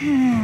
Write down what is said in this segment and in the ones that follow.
Hmm.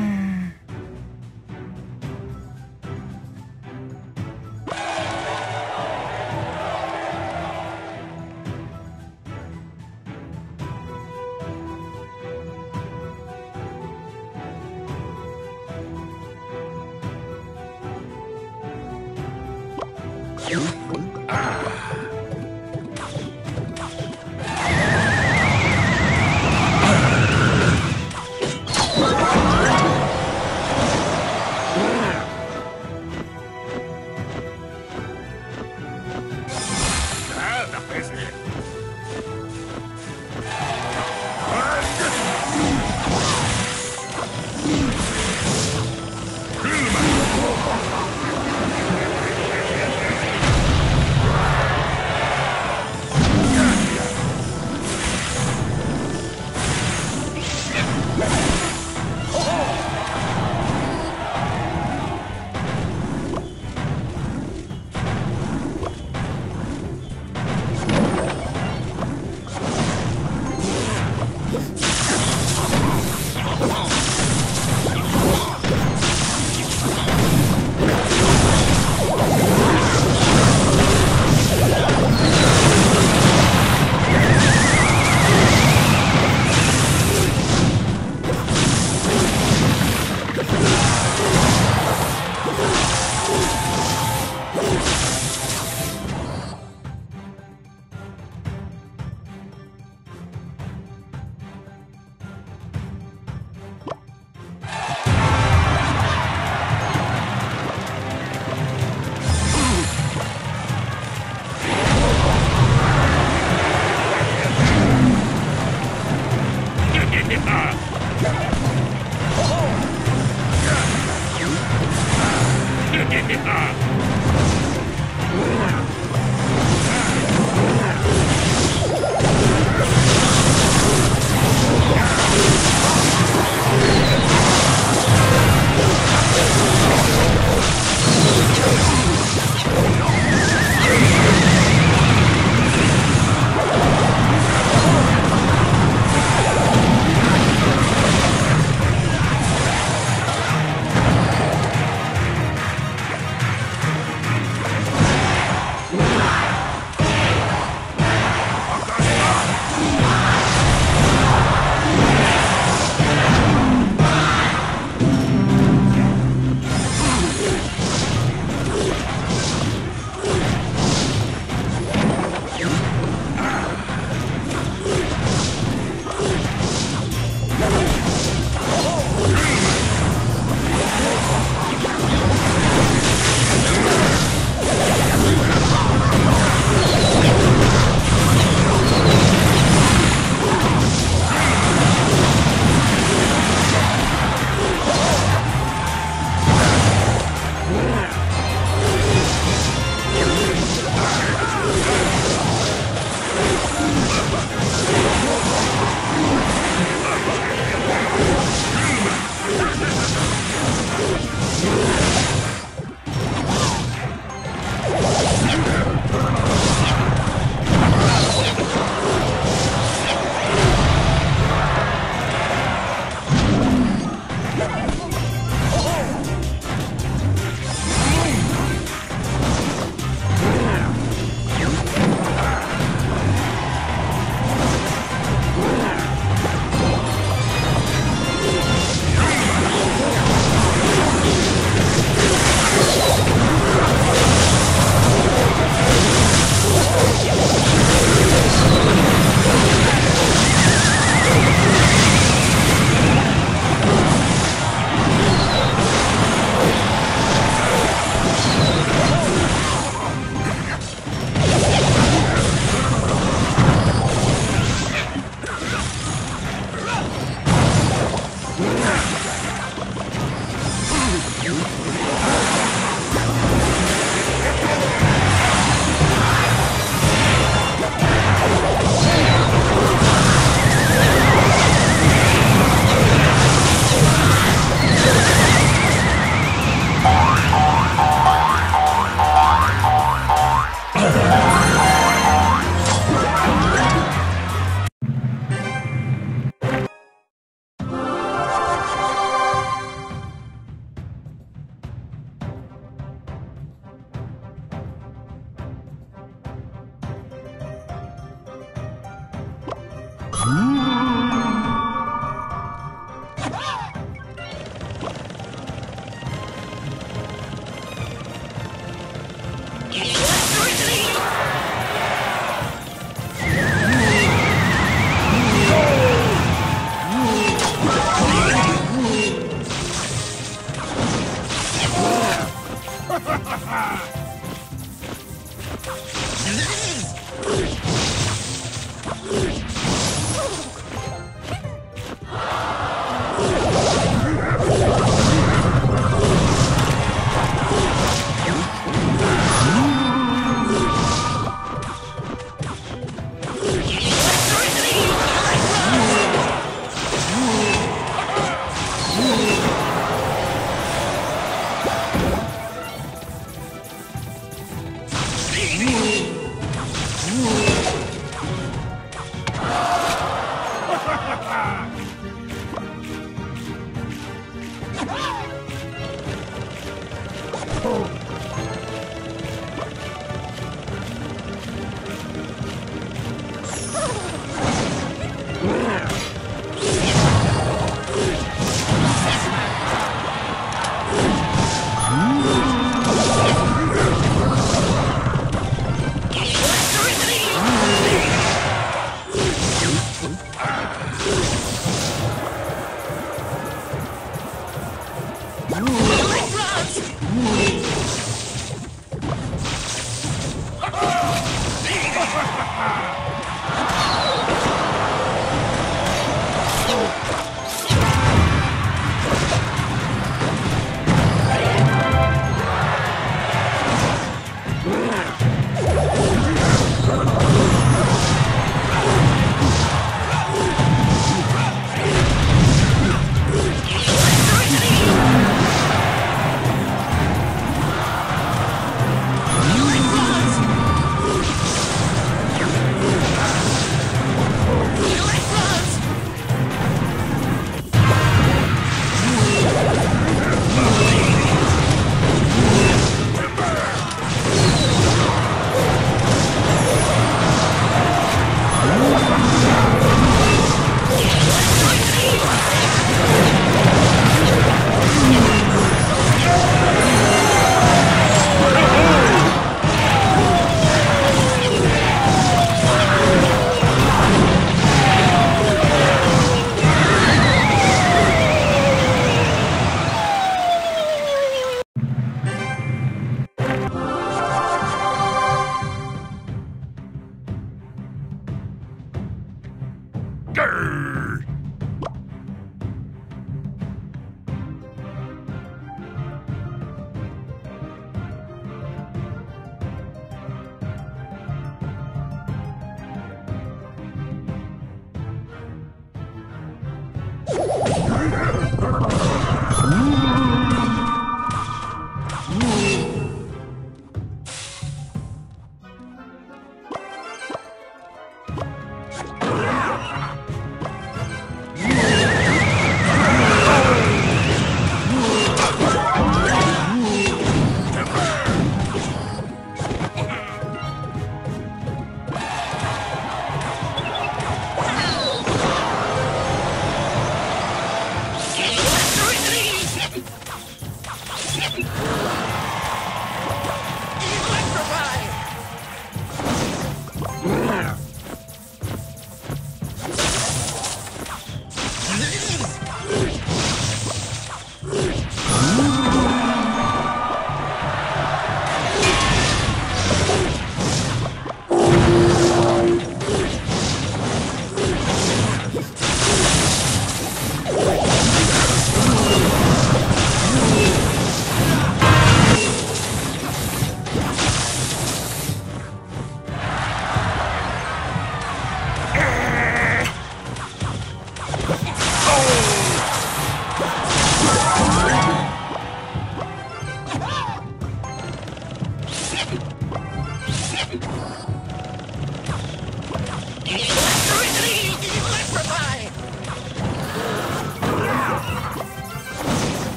Let's go.